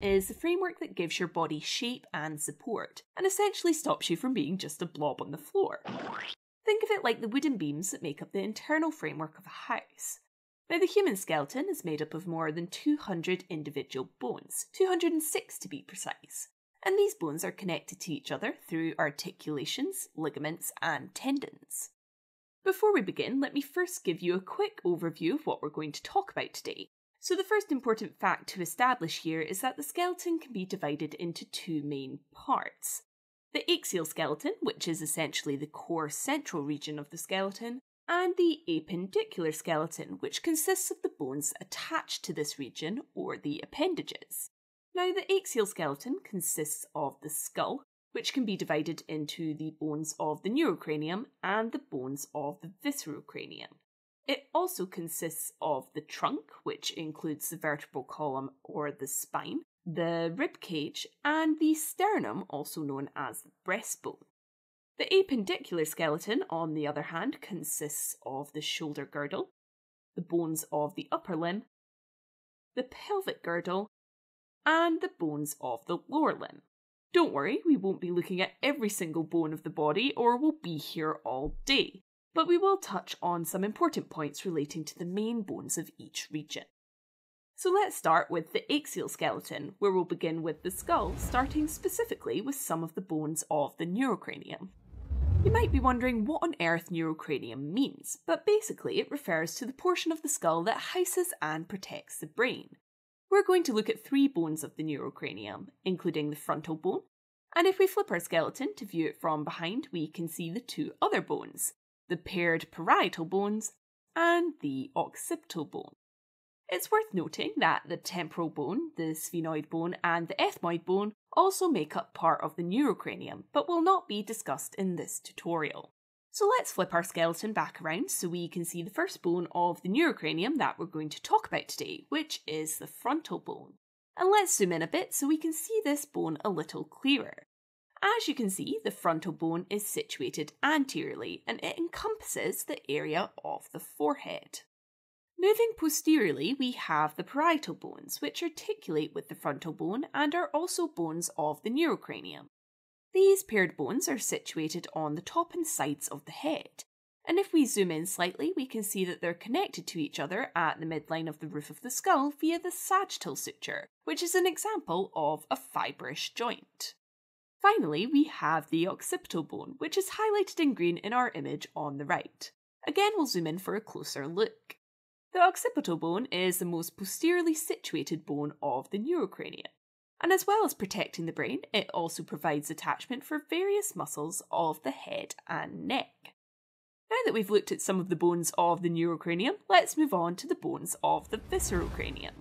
is the framework that gives your body shape and support, and essentially stops you from being just a blob on the floor. Think of it like the wooden beams that make up the internal framework of a house. Now, the human skeleton is made up of more than 200 individual bones, 206 to be precise, and these bones are connected to each other through articulations, ligaments, and tendons. Before we begin, let me first give you a quick overview of what we're going to talk about today. So, the first important fact to establish here is that the skeleton can be divided into two main parts the axial skeleton, which is essentially the core central region of the skeleton, and the appendicular skeleton, which consists of the bones attached to this region or the appendages. Now, the axial skeleton consists of the skull, which can be divided into the bones of the neurocranium and the bones of the viscerocranium. It also consists of the trunk, which includes the vertebral column or the spine, the rib cage, and the sternum, also known as the breastbone. The appendicular skeleton, on the other hand, consists of the shoulder girdle, the bones of the upper limb, the pelvic girdle, and the bones of the lower limb. Don't worry, we won't be looking at every single bone of the body or we'll be here all day, but we will touch on some important points relating to the main bones of each region. So let's start with the axial skeleton, where we'll begin with the skull, starting specifically with some of the bones of the neurocranium. You might be wondering what on earth neurocranium means, but basically it refers to the portion of the skull that houses and protects the brain. We're going to look at three bones of the neurocranium, including the frontal bone. And if we flip our skeleton to view it from behind, we can see the two other bones, the paired parietal bones and the occipital bone. It's worth noting that the temporal bone, the sphenoid bone, and the ethmoid bone also make up part of the neurocranium, but will not be discussed in this tutorial. So let's flip our skeleton back around so we can see the first bone of the neurocranium that we're going to talk about today, which is the frontal bone. And let's zoom in a bit so we can see this bone a little clearer. As you can see, the frontal bone is situated anteriorly and it encompasses the area of the forehead. Moving posteriorly, we have the parietal bones, which articulate with the frontal bone and are also bones of the neurocranium. These paired bones are situated on the top and sides of the head. And if we zoom in slightly, we can see that they're connected to each other at the midline of the roof of the skull via the sagittal suture, which is an example of a fibrous joint. Finally, we have the occipital bone, which is highlighted in green in our image on the right. Again, we'll zoom in for a closer look. The occipital bone is the most posteriorly situated bone of the neurocranium. And as well as protecting the brain, it also provides attachment for various muscles of the head and neck. Now that we've looked at some of the bones of the neurocranium, let's move on to the bones of the viscerocranium.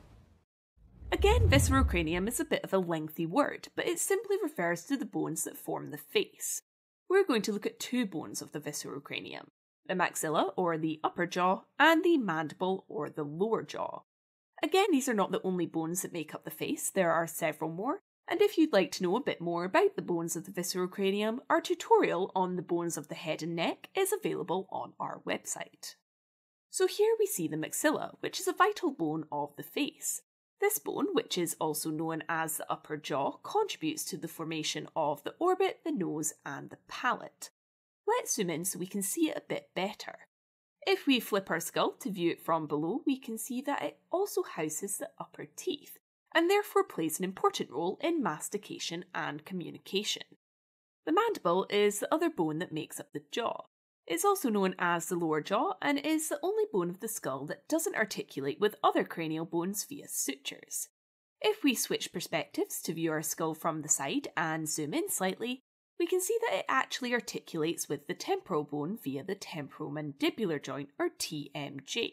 Again, viscerocranium is a bit of a lengthy word, but it simply refers to the bones that form the face. We're going to look at two bones of the viscerocranium the maxilla or the upper jaw, and the mandible or the lower jaw. Again, these are not the only bones that make up the face, there are several more, and if you'd like to know a bit more about the bones of the viscerocranium, our tutorial on the bones of the head and neck is available on our website. So here we see the maxilla, which is a vital bone of the face. This bone, which is also known as the upper jaw, contributes to the formation of the orbit, the nose, and the palate. Let's zoom in so we can see it a bit better. If we flip our skull to view it from below, we can see that it also houses the upper teeth, and therefore plays an important role in mastication and communication. The mandible is the other bone that makes up the jaw. It's also known as the lower jaw and is the only bone of the skull that doesn't articulate with other cranial bones via sutures. If we switch perspectives to view our skull from the side and zoom in slightly, we can see that it actually articulates with the temporal bone via the temporomandibular joint or TMJ,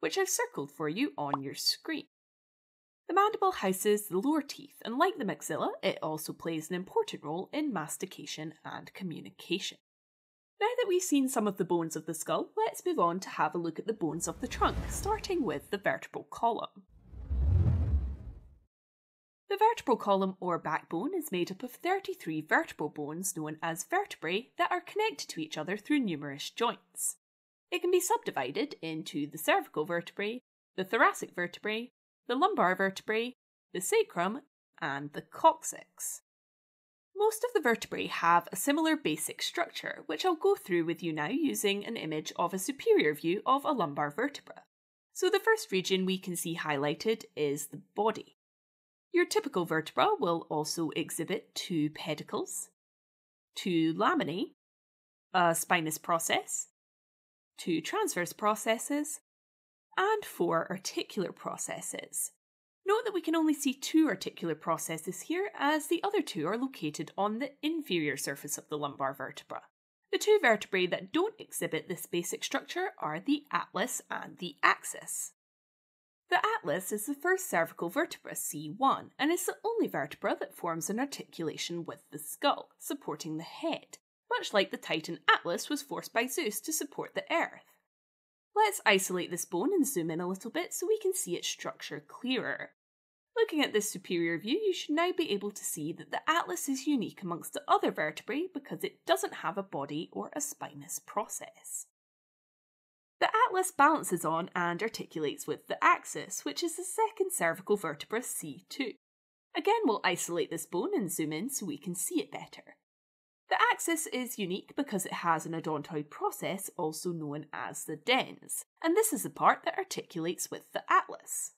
which I've circled for you on your screen. The mandible houses the lower teeth, and like the maxilla, it also plays an important role in mastication and communication. Now that we've seen some of the bones of the skull, let's move on to have a look at the bones of the trunk, starting with the vertebral column. The vertebral column or backbone is made up of 33 vertebral bones known as vertebrae that are connected to each other through numerous joints. It can be subdivided into the cervical vertebrae, the thoracic vertebrae, the lumbar vertebrae, the sacrum, and the coccyx. Most of the vertebrae have a similar basic structure, which I'll go through with you now using an image of a superior view of a lumbar vertebra. So the first region we can see highlighted is the body. Your typical vertebra will also exhibit two pedicles, two laminae, a spinous process, two transverse processes, and four articular processes. Note that we can only see two articular processes here, as the other two are located on the inferior surface of the lumbar vertebra. The two vertebrae that don't exhibit this basic structure are the atlas and the axis. The atlas is the first cervical vertebra, C1, and is the only vertebra that forms an articulation with the skull, supporting the head, much like the Titan Atlas was forced by Zeus to support the earth. Let's isolate this bone and zoom in a little bit so we can see its structure clearer. Looking at this superior view, you should now be able to see that the atlas is unique amongst the other vertebrae because it doesn't have a body or a spinous process. The atlas balances on and articulates with the axis, which is the second cervical vertebra C2. Again, we'll isolate this bone and zoom in so we can see it better. The axis is unique because it has an odontoid process, also known as the dens, and this is the part that articulates with the atlas.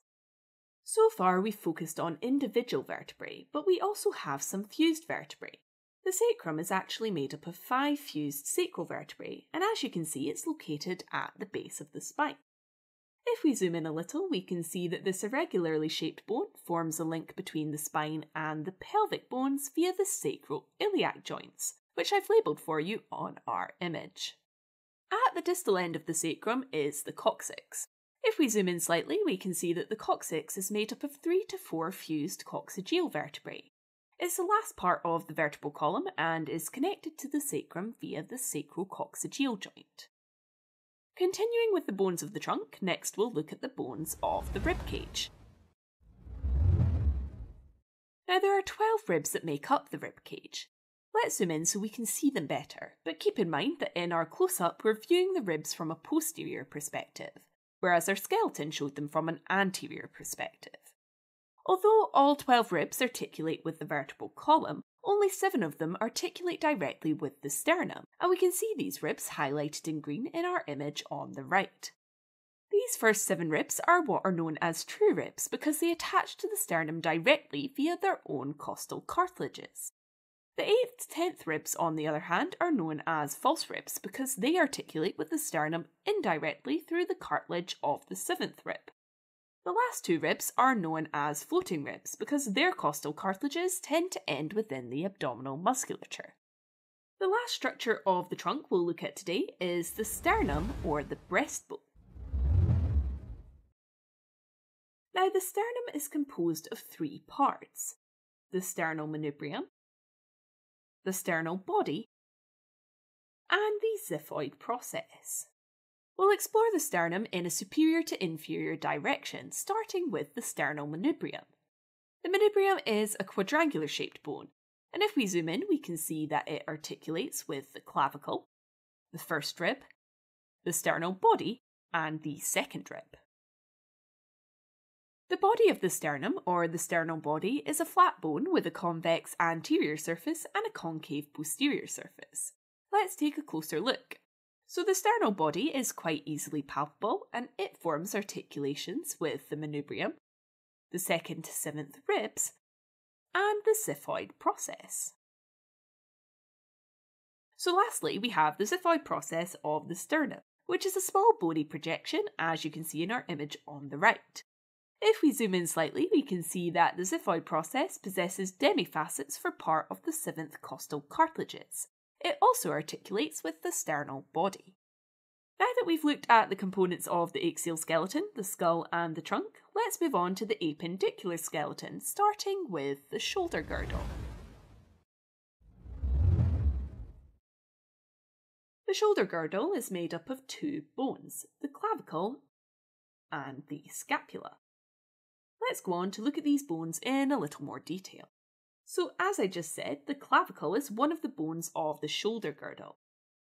So far, we've focused on individual vertebrae, but we also have some fused vertebrae. The sacrum is actually made up of five fused sacral vertebrae, and as you can see, it's located at the base of the spine. If we zoom in a little, we can see that this irregularly shaped bone forms a link between the spine and the pelvic bones via the sacroiliac joints, which I've labelled for you on our image. At the distal end of the sacrum is the coccyx. If we zoom in slightly, we can see that the coccyx is made up of three to four fused coccygeal vertebrae. It's the last part of the vertebral column and is connected to the sacrum via the sacrococcygeal joint. Continuing with the bones of the trunk, next we'll look at the bones of the rib cage. Now there are 12 ribs that make up the rib cage. Let's zoom in so we can see them better, but keep in mind that in our close-up we're viewing the ribs from a posterior perspective, whereas our skeleton showed them from an anterior perspective. Although all 12 ribs articulate with the vertebral column, only seven of them articulate directly with the sternum, and we can see these ribs highlighted in green in our image on the right. These first seven ribs are what are known as true ribs because they attach to the sternum directly via their own costal cartilages. The 8th to 10th ribs, on the other hand, are known as false ribs because they articulate with the sternum indirectly through the cartilage of the 7th rib. The last two ribs are known as floating ribs because their costal cartilages tend to end within the abdominal musculature. The last structure of the trunk we'll look at today is the sternum or the breastbone. Now, the sternum is composed of three parts the sternal manubrium, the sternal body, and the xiphoid process. We'll explore the sternum in a superior to inferior direction, starting with the sternal manubrium. The manubrium is a quadrangular shaped bone, and if we zoom in, we can see that it articulates with the clavicle, the first rib, the sternal body, and the second rib. The body of the sternum, or the sternal body, is a flat bone with a convex anterior surface and a concave posterior surface. Let's take a closer look. So the sternal body is quite easily palpable and it forms articulations with the manubrium, the second to seventh ribs, and the xiphoid process. So lastly, we have the xiphoid process of the sternum, which is a small bony projection as you can see in our image on the right. If we zoom in slightly, we can see that the xiphoid process possesses demifacets for part of the seventh costal cartilages, it also articulates with the sternal body. Now that we've looked at the components of the axial skeleton, the skull and the trunk, let's move on to the appendicular skeleton, starting with the shoulder girdle. The shoulder girdle is made up of two bones, the clavicle and the scapula. Let's go on to look at these bones in a little more detail. So, as I just said, the clavicle is one of the bones of the shoulder girdle.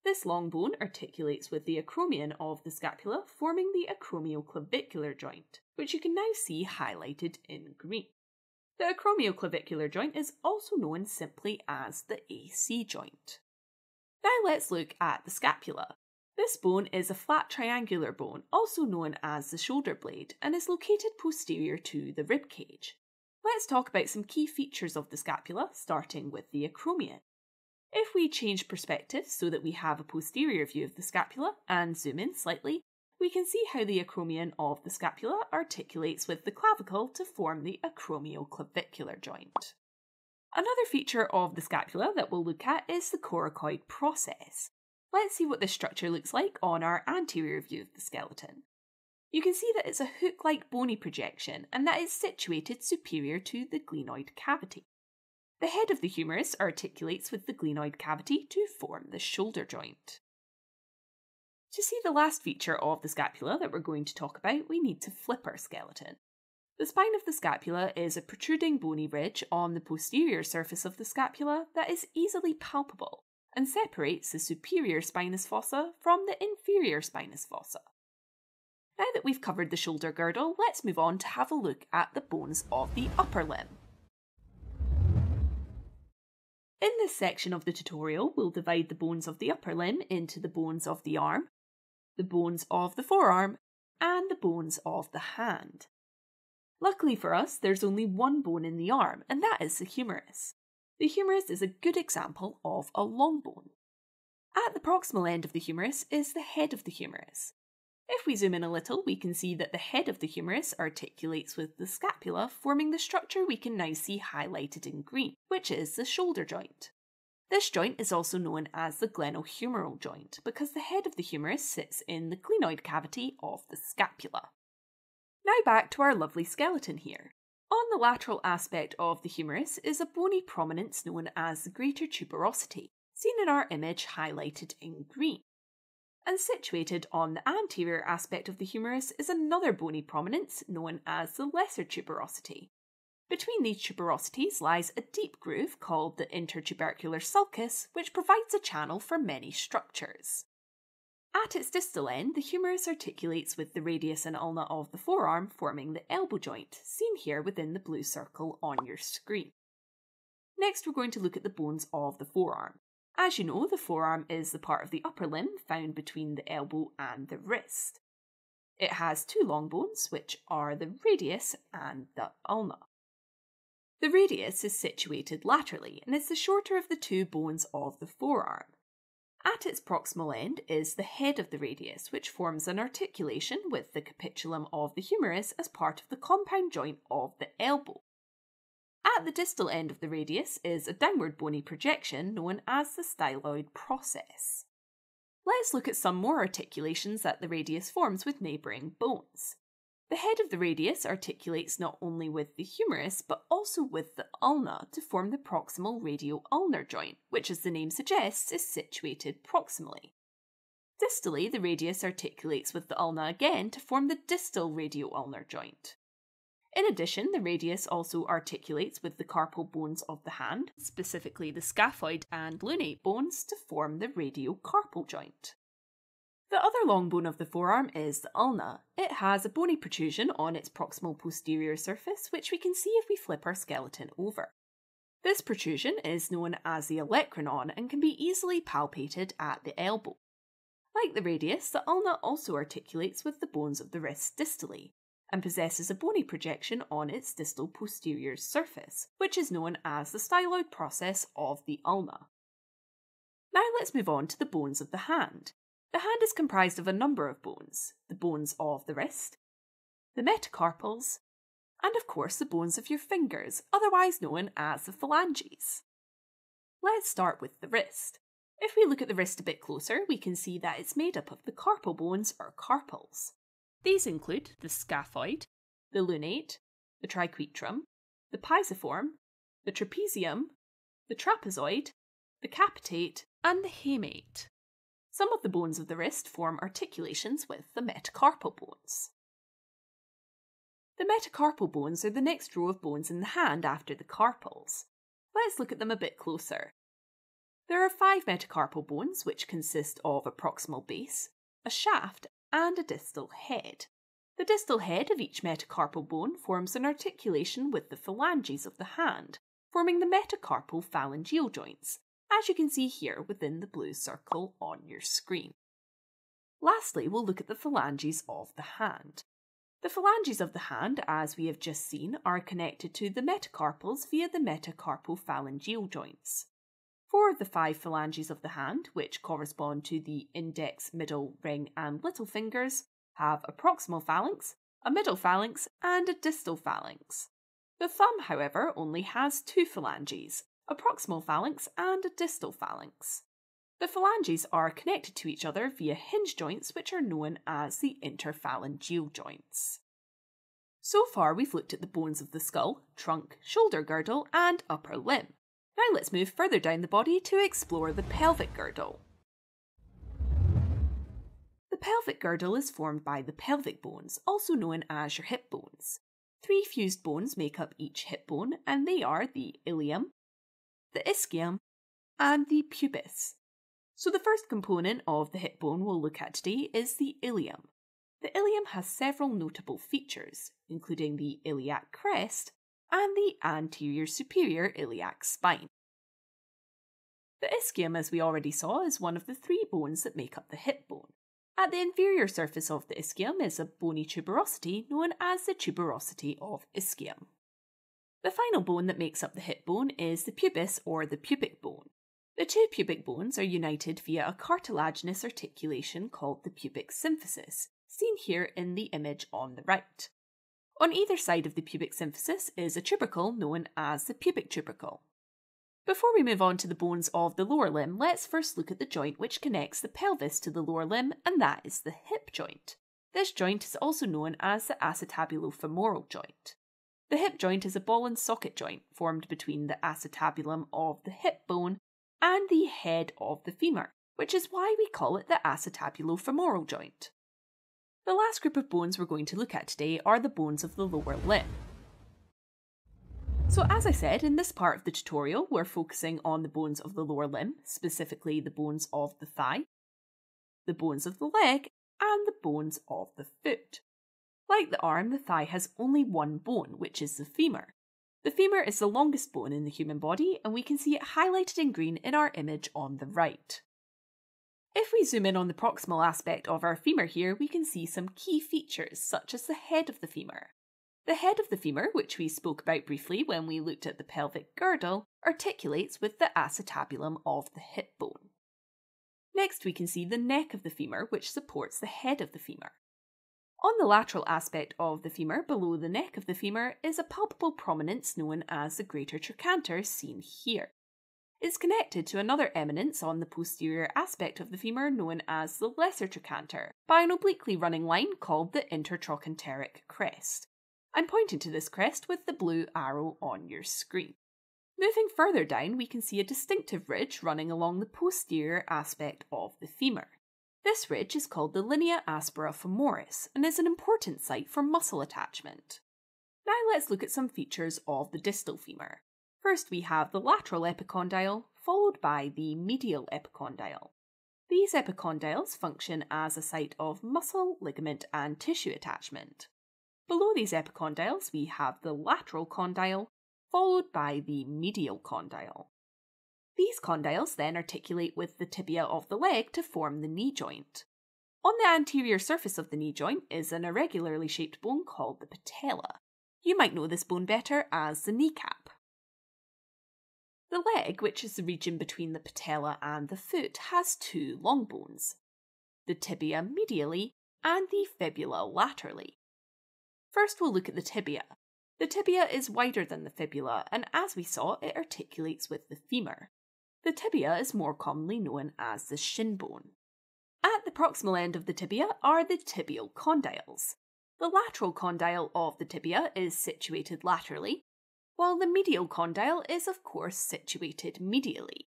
This long bone articulates with the acromion of the scapula, forming the acromioclavicular joint, which you can now see highlighted in green. The acromioclavicular joint is also known simply as the AC joint. Now let's look at the scapula. This bone is a flat triangular bone, also known as the shoulder blade, and is located posterior to the rib cage. Let's talk about some key features of the scapula, starting with the acromion. If we change perspective so that we have a posterior view of the scapula and zoom in slightly, we can see how the acromion of the scapula articulates with the clavicle to form the acromioclavicular joint. Another feature of the scapula that we'll look at is the coracoid process. Let's see what this structure looks like on our anterior view of the skeleton. You can see that it's a hook-like bony projection and that it's situated superior to the glenoid cavity. The head of the humerus articulates with the glenoid cavity to form the shoulder joint. To see the last feature of the scapula that we're going to talk about, we need to flip our skeleton. The spine of the scapula is a protruding bony ridge on the posterior surface of the scapula that is easily palpable and separates the supraspinous fossa from the infraspinous fossa. Now that we've covered the shoulder girdle, let's move on to have a look at the bones of the upper limb. In this section of the tutorial, we'll divide the bones of the upper limb into the bones of the arm, the bones of the forearm, and the bones of the hand. Luckily for us, there's only one bone in the arm, and that is the humerus. The humerus is a good example of a long bone. At the proximal end of the humerus is the head of the humerus. If we zoom in a little, we can see that the head of the humerus articulates with the scapula, forming the structure we can now see highlighted in green, which is the shoulder joint. This joint is also known as the glenohumeral joint because the head of the humerus sits in the glenoid cavity of the scapula. Now back to our lovely skeleton here. On the lateral aspect of the humerus is a bony prominence known as the greater tuberosity, seen in our image highlighted in green and situated on the anterior aspect of the humerus is another bony prominence known as the lesser tuberosity. Between these tuberosities lies a deep groove called the intertubercular sulcus, which provides a channel for many structures. At its distal end, the humerus articulates with the radius and ulna of the forearm, forming the elbow joint, seen here within the blue circle on your screen. Next, we're going to look at the bones of the forearm. As you know, the forearm is the part of the upper limb found between the elbow and the wrist. It has two long bones, which are the radius and the ulna. The radius is situated laterally and is the shorter of the two bones of the forearm. At its proximal end is the head of the radius, which forms an articulation with the capitulum of the humerus as part of the compound joint of the elbow. At the distal end of the radius is a downward bony projection known as the styloid process. Let's look at some more articulations that the radius forms with neighbouring bones. The head of the radius articulates not only with the humerus but also with the ulna to form the proximal radio-ulnar joint, which as the name suggests is situated proximally. Distally, the radius articulates with the ulna again to form the distal radio-ulnar joint. In addition, the radius also articulates with the carpal bones of the hand, specifically the scaphoid and lunate bones, to form the radiocarpal joint. The other long bone of the forearm is the ulna. It has a bony protrusion on its proximal posterior surface, which we can see if we flip our skeleton over. This protrusion is known as the olecranon and can be easily palpated at the elbow. Like the radius, the ulna also articulates with the bones of the wrist distally, and possesses a bony projection on its distal posterior surface, which is known as the styloid process of the ulna. Now let's move on to the bones of the hand. The hand is comprised of a number of bones the bones of the wrist, the metacarpals, and of course the bones of your fingers, otherwise known as the phalanges. Let's start with the wrist. If we look at the wrist a bit closer, we can see that it's made up of the carpal bones or carpals. These include the scaphoid, the lunate, the triquetrum, the pisiform, the trapezium, the trapezoid, the capitate, and the hamate. Some of the bones of the wrist form articulations with the metacarpal bones. The metacarpal bones are the next row of bones in the hand after the carpals. Let's look at them a bit closer. There are five metacarpal bones, which consist of a proximal base, a shaft, and a distal head. The distal head of each metacarpal bone forms an articulation with the phalanges of the hand, forming the metacarpophalangeal joints, as you can see here within the blue circle on your screen. Lastly, we'll look at the phalanges of the hand. The phalanges of the hand, as we have just seen, are connected to the metacarpals via the metacarpophalangeal joints. Four of the five phalanges of the hand, which correspond to the index, middle, ring, and little fingers, have a proximal phalanx, a middle phalanx, and a distal phalanx. The thumb, however, only has two phalanges, a proximal phalanx and a distal phalanx. The phalanges are connected to each other via hinge joints which are known as the interphalangeal joints. So far we've looked at the bones of the skull, trunk, shoulder girdle and upper limb. Now let's move further down the body to explore the pelvic girdle. The pelvic girdle is formed by the pelvic bones, also known as your hip bones. Three fused bones make up each hip bone, and they are the ilium, the ischium, and the pubis. So, the first component of the hip bone we'll look at today is the ilium. The ilium has several notable features, including the iliac crest and the anterior superior iliac spine. The ischium, as we already saw, is one of the three bones that make up the hip bone. At the inferior surface of the ischium is a bony tuberosity known as the tuberosity of ischium. The final bone that makes up the hip bone is the pubis or the pubic bone. The two pubic bones are united via a cartilaginous articulation called the pubic symphysis, seen here in the image on the right. On either side of the pubic symphysis is a tubercle known as the pubic tubercle. Before we move on to the bones of the lower limb, let's first look at the joint which connects the pelvis to the lower limb, and that is the hip joint. This joint is also known as the acetabulofemoral joint. The hip joint is a ball and socket joint formed between the acetabulum of the hip bone and the head of the femur, which is why we call it the acetabulofemoral joint. The last group of bones we're going to look at today are the bones of the lower limb. So as I said, in this part of the tutorial, we're focusing on the bones of the lower limb, specifically the bones of the thigh, the bones of the leg, and the bones of the foot. Like the arm, the thigh has only one bone, which is the femur. The femur is the longest bone in the human body, and we can see it highlighted in green in our image on the right. If we zoom in on the proximal aspect of our femur here, we can see some key features, such as the head of the femur. The head of the femur, which we spoke about briefly when we looked at the pelvic girdle, articulates with the acetabulum of the hip bone. Next, we can see the neck of the femur, which supports the head of the femur. On the lateral aspect of the femur, below the neck of the femur, is a palpable prominence known as the greater trochanter, seen here. It's connected to another eminence on the posterior aspect of the femur known as the lesser trochanter by an obliquely running line called the intertrochanteric crest. I'm pointing to this crest with the blue arrow on your screen. Moving further down, we can see a distinctive ridge running along the posterior aspect of the femur. This ridge is called the linea aspera femoris and is an important site for muscle attachment. Now let's look at some features of the distal femur. First we have the lateral epicondyle, followed by the medial epicondyle. These epicondyles function as a site of muscle, ligament, and tissue attachment. Below these epicondyles we have the lateral condyle, followed by the medial condyle. These condyles then articulate with the tibia of the leg to form the knee joint. On the anterior surface of the knee joint is an irregularly shaped bone called the patella. You might know this bone better as the kneecap. The leg, which is the region between the patella and the foot, has two long bones the tibia medially and the fibula laterally. First, we'll look at the tibia. The tibia is wider than the fibula, and as we saw, it articulates with the femur. The tibia is more commonly known as the shin bone. At the proximal end of the tibia are the tibial condyles. The lateral condyle of the tibia is situated laterally, while the medial condyle is, of course, situated medially.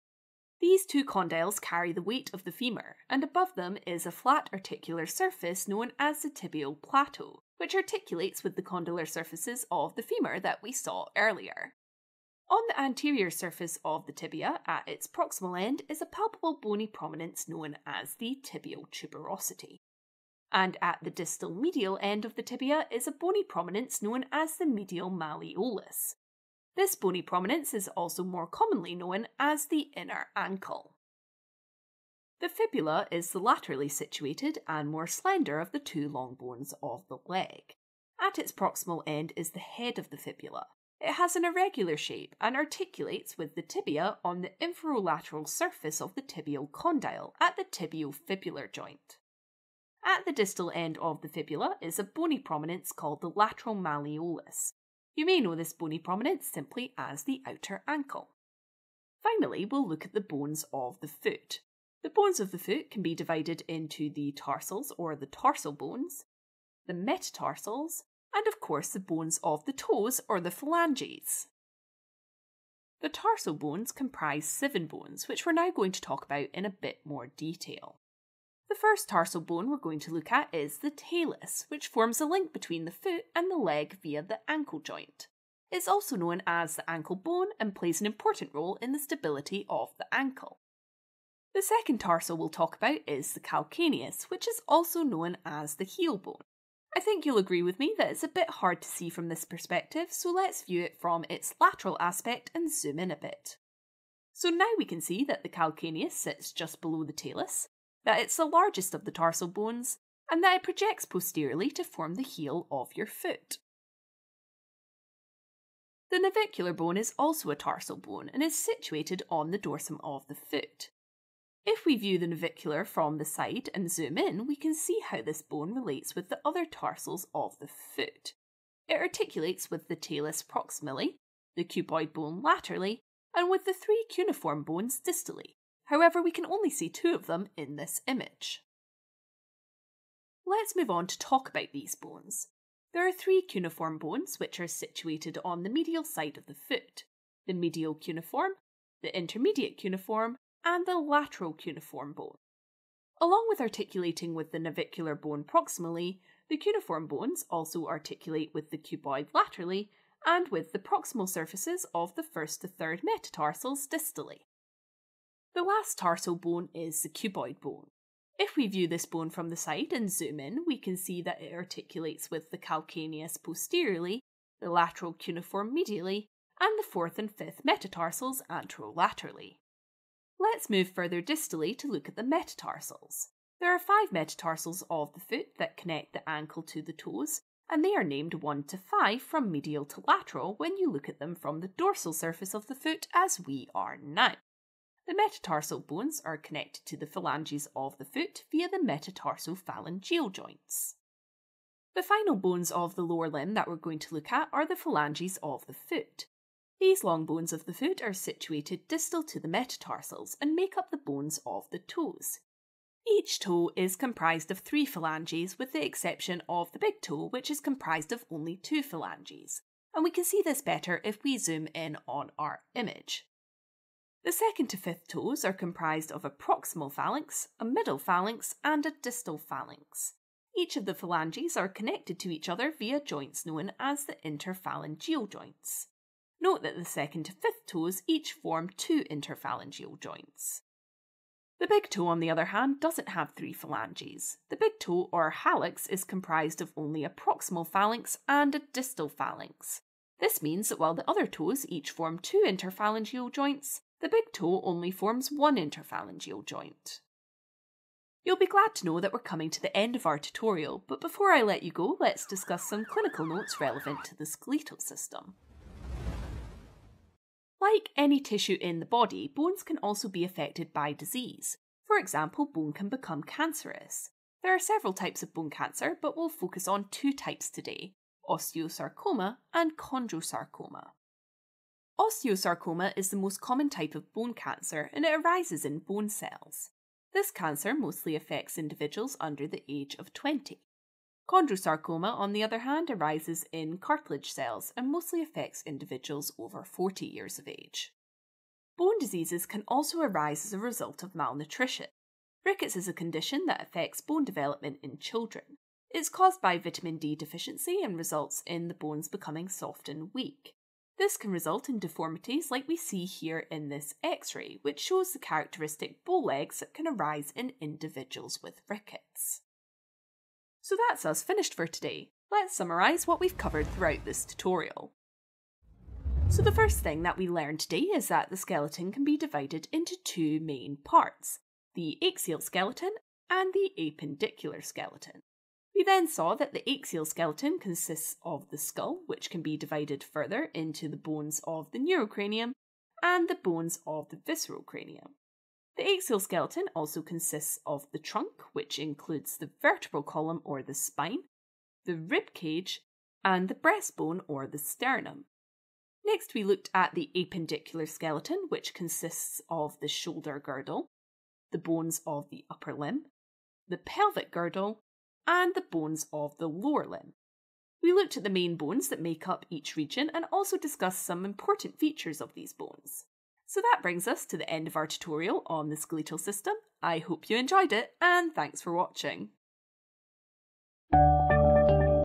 These two condyles carry the weight of the femur, and above them is a flat articular surface known as the tibial plateau, which articulates with the condylar surfaces of the femur that we saw earlier. On the anterior surface of the tibia, at its proximal end, is a palpable bony prominence known as the tibial tuberosity. and at the distal medial end of the tibia is a bony prominence known as the medial malleolus. This bony prominence is also more commonly known as the inner ankle. The fibula is the laterally situated and more slender of the two long bones of the leg. At its proximal end is the head of the fibula. It has an irregular shape and articulates with the tibia on the inferolateral surface of the tibial condyle at the tibiofibular joint. At the distal end of the fibula is a bony prominence called the lateral malleolus. You may know this bony prominence simply as the outer ankle. Finally, we'll look at the bones of the foot. The bones of the foot can be divided into the tarsals or the tarsal bones, the metatarsals, and of course the bones of the toes or the phalanges. The tarsal bones comprise seven bones, which we're now going to talk about in a bit more detail. The first tarsal bone we're going to look at is the talus, which forms a link between the foot and the leg via the ankle joint. It's also known as the ankle bone and plays an important role in the stability of the ankle. The second tarsal we'll talk about is the calcaneus, which is also known as the heel bone. I think you'll agree with me that it's a bit hard to see from this perspective, so let's view it from its lateral aspect and zoom in a bit. So now we can see that the calcaneus sits just below the talus, that it's the largest of the tarsal bones, and that it projects posteriorly to form the heel of your foot. The navicular bone is also a tarsal bone and is situated on the dorsum of the foot. If we view the navicular from the side and zoom in, we can see how this bone relates with the other tarsals of the foot. It articulates with the talus proximally, the cuboid bone laterally, and with the three cuneiform bones distally. However, we can only see two of them in this image. Let's move on to talk about these bones. There are three cuneiform bones which are situated on the medial side of the foot the medial cuneiform, the intermediate cuneiform, and the lateral cuneiform bone. Along with articulating with the navicular bone proximally, the cuneiform bones also articulate with the cuboid laterally and with the proximal surfaces of the first to third metatarsals distally. The last tarsal bone is the cuboid bone. If we view this bone from the side and zoom in, we can see that it articulates with the calcaneus posteriorly, the lateral cuneiform medially, and the fourth and fifth metatarsals anterolaterally. Let's move further distally to look at the metatarsals. There are five metatarsals of the foot that connect the ankle to the toes, and they are named 1 to 5 from medial to lateral when you look at them from the dorsal surface of the foot as we are now. The metatarsal bones are connected to the phalanges of the foot via the metatarsophalangeal joints. The final bones of the lower limb that we're going to look at are the phalanges of the foot. These long bones of the foot are situated distal to the metatarsals and make up the bones of the toes. Each toe is comprised of three phalanges with the exception of the big toe which is comprised of only two phalanges. And we can see this better if we zoom in on our image. The second to fifth toes are comprised of a proximal phalanx, a middle phalanx, and a distal phalanx. Each of the phalanges are connected to each other via joints known as the interphalangeal joints. Note that the second to fifth toes each form two interphalangeal joints. The big toe, on the other hand, doesn't have three phalanges. The big toe, or hallux, is comprised of only a proximal phalanx and a distal phalanx. This means that while the other toes each form two interphalangeal joints, the big toe only forms one interphalangeal joint. You'll be glad to know that we're coming to the end of our tutorial, but before I let you go, let's discuss some clinical notes relevant to the skeletal system. Like any tissue in the body, bones can also be affected by disease. For example, bone can become cancerous. There are several types of bone cancer, but we'll focus on two types today osteosarcoma and chondrosarcoma. Osteosarcoma is the most common type of bone cancer and it arises in bone cells. This cancer mostly affects individuals under the age of 20. Chondrosarcoma, on the other hand, arises in cartilage cells and mostly affects individuals over 40 years of age. Bone diseases can also arise as a result of malnutrition. Rickets is a condition that affects bone development in children. It's caused by vitamin D deficiency and results in the bones becoming soft and weak. This can result in deformities like we see here in this x-ray, which shows the characteristic bow legs that can arise in individuals with rickets. So that's us finished for today. Let's summarise what we've covered throughout this tutorial. So the first thing that we learned today is that the skeleton can be divided into two main parts, the axial skeleton and the appendicular skeleton. We then saw that the axial skeleton consists of the skull, which can be divided further into the bones of the neurocranium and the bones of the viscerocranium. The axial skeleton also consists of the trunk, which includes the vertebral column or the spine, the rib cage, and the breastbone or the sternum. Next, we looked at the appendicular skeleton, which consists of the shoulder girdle, the bones of the upper limb, the pelvic girdle, and the bones of the lower limb. We looked at the main bones that make up each region and also discussed some important features of these bones. So that brings us to the end of our tutorial on the skeletal system. I hope you enjoyed it and thanks for watching.